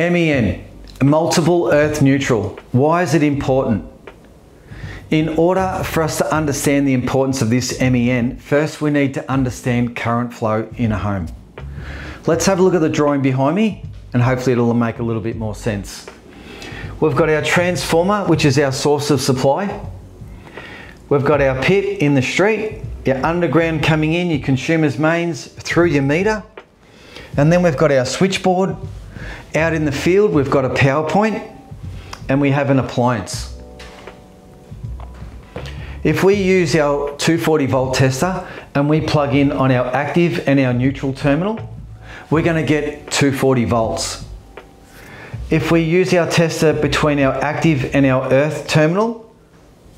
MEN, multiple earth neutral. Why is it important? In order for us to understand the importance of this MEN, first we need to understand current flow in a home. Let's have a look at the drawing behind me and hopefully it'll make a little bit more sense. We've got our transformer, which is our source of supply. We've got our pit in the street, your underground coming in, your consumer's mains through your meter. And then we've got our switchboard. Out in the field, we've got a power point and we have an appliance. If we use our 240 volt tester and we plug in on our active and our neutral terminal, we're gonna get 240 volts. If we use our tester between our active and our earth terminal,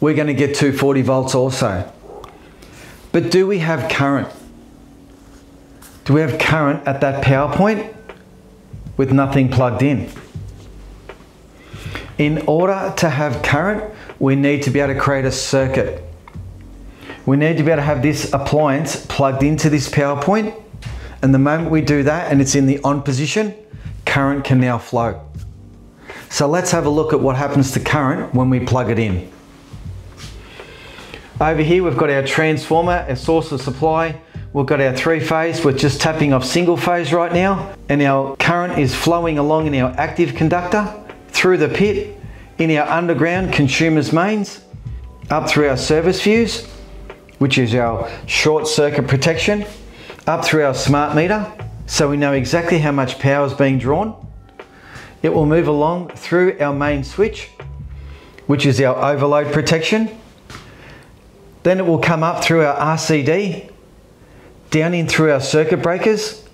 we're gonna get 240 volts also. But do we have current? Do we have current at that power point with nothing plugged in? In order to have current, we need to be able to create a circuit. We need to be able to have this appliance plugged into this power point, and the moment we do that and it's in the on position, current can now flow. So let's have a look at what happens to current when we plug it in. Over here we've got our transformer, our source of supply, We've got our three phase, we're just tapping off single phase right now, and our current is flowing along in our active conductor, through the pit, in our underground consumer's mains, up through our service fuse, which is our short circuit protection, up through our smart meter, so we know exactly how much power is being drawn. It will move along through our main switch, which is our overload protection. Then it will come up through our RCD, down in through our circuit breakers,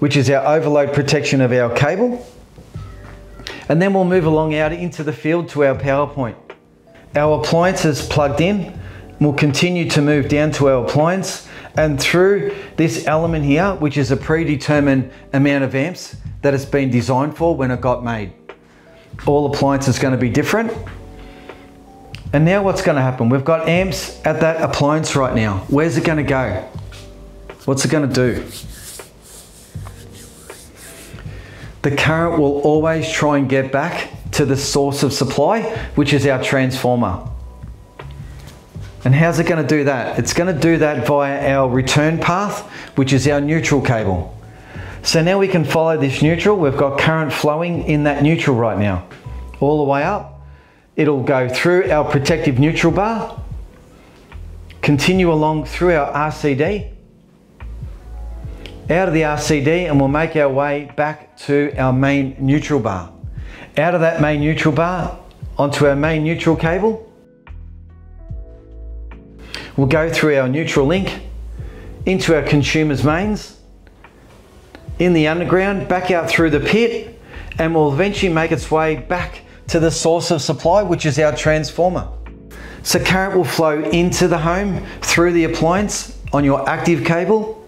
which is our overload protection of our cable. And then we'll move along out into the field to our power point. Our appliance is plugged in. We'll continue to move down to our appliance and through this element here, which is a predetermined amount of amps that it's been designed for when it got made. All appliances going to be different. And now what's going to happen? We've got amps at that appliance right now. Where's it going to go? What's it going to do? The current will always try and get back to the source of supply, which is our transformer. And how's it going to do that? It's going to do that via our return path, which is our neutral cable. So now we can follow this neutral. We've got current flowing in that neutral right now, all the way up. It'll go through our protective neutral bar, continue along through our RCD, out of the RCD and we'll make our way back to our main neutral bar. Out of that main neutral bar onto our main neutral cable. We'll go through our neutral link into our consumer's mains, in the underground, back out through the pit, and will eventually make its way back to the source of supply, which is our transformer. So current will flow into the home through the appliance on your active cable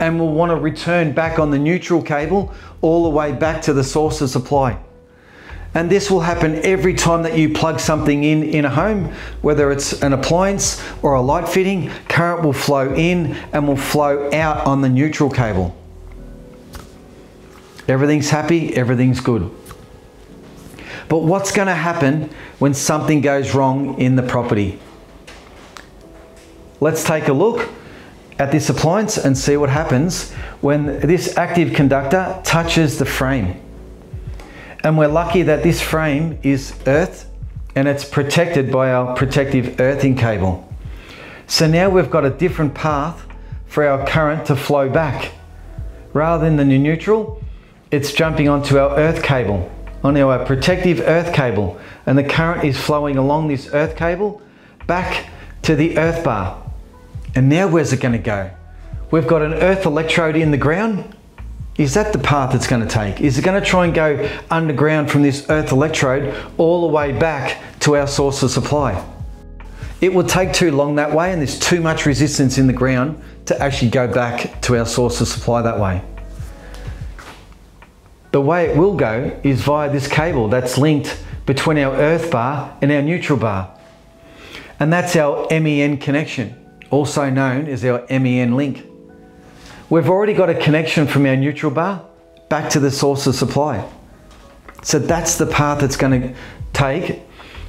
and will want to return back on the neutral cable all the way back to the source of supply. And this will happen every time that you plug something in in a home, whether it's an appliance or a light fitting, current will flow in and will flow out on the neutral cable. Everything's happy, everything's good. But what's going to happen when something goes wrong in the property? Let's take a look at this appliance and see what happens when this active conductor touches the frame. And we're lucky that this frame is earth and it's protected by our protective earthing cable. So now we've got a different path for our current to flow back. Rather than the new neutral, it's jumping onto our earth cable, on our protective earth cable, and the current is flowing along this earth cable back to the earth bar. And now where's it going to go? We've got an earth electrode in the ground. Is that the path it's going to take? Is it going to try and go underground from this earth electrode all the way back to our source of supply? It will take too long that way and there's too much resistance in the ground to actually go back to our source of supply that way. The way it will go is via this cable that's linked between our earth bar and our neutral bar. And that's our MEN connection also known as our MEN link. We've already got a connection from our neutral bar back to the source of supply. So that's the path it's going to take.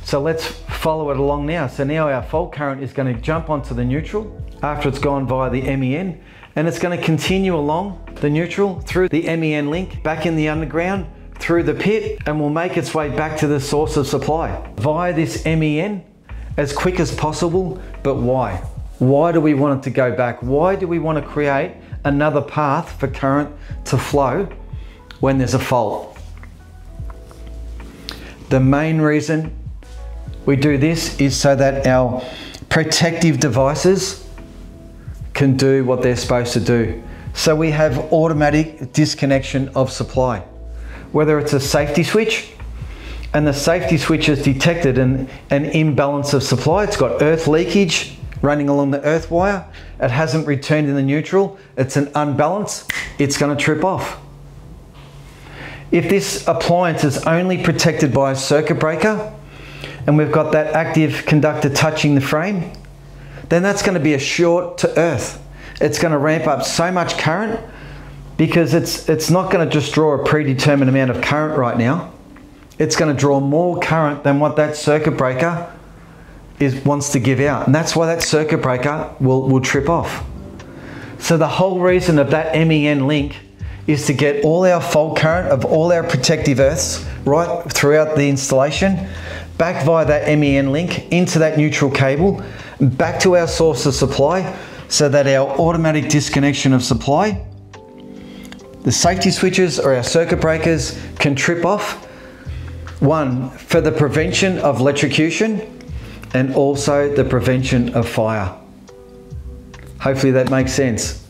So let's follow it along now. So now our fault current is going to jump onto the neutral after it's gone via the MEN and it's going to continue along the neutral through the MEN link back in the underground through the pit and will make its way back to the source of supply via this MEN as quick as possible. But why? Why do we want it to go back? Why do we want to create another path for current to flow when there's a fault? The main reason we do this is so that our protective devices can do what they're supposed to do. So we have automatic disconnection of supply. Whether it's a safety switch and the safety switch has detected an, an imbalance of supply, it's got earth leakage running along the earth wire, it hasn't returned in the neutral, it's an unbalance, it's gonna trip off. If this appliance is only protected by a circuit breaker, and we've got that active conductor touching the frame, then that's going to be a short to earth. It's going to ramp up so much current because it's, it's not going to just draw a predetermined amount of current right now. It's going to draw more current than what that circuit breaker is, wants to give out. And that's why that circuit breaker will, will trip off. So the whole reason of that MEN link is to get all our fault current of all our protective earths right throughout the installation back via that MEN link into that neutral cable, back to our source of supply so that our automatic disconnection of supply, the safety switches or our circuit breakers can trip off. One, for the prevention of electrocution and also the prevention of fire. Hopefully that makes sense.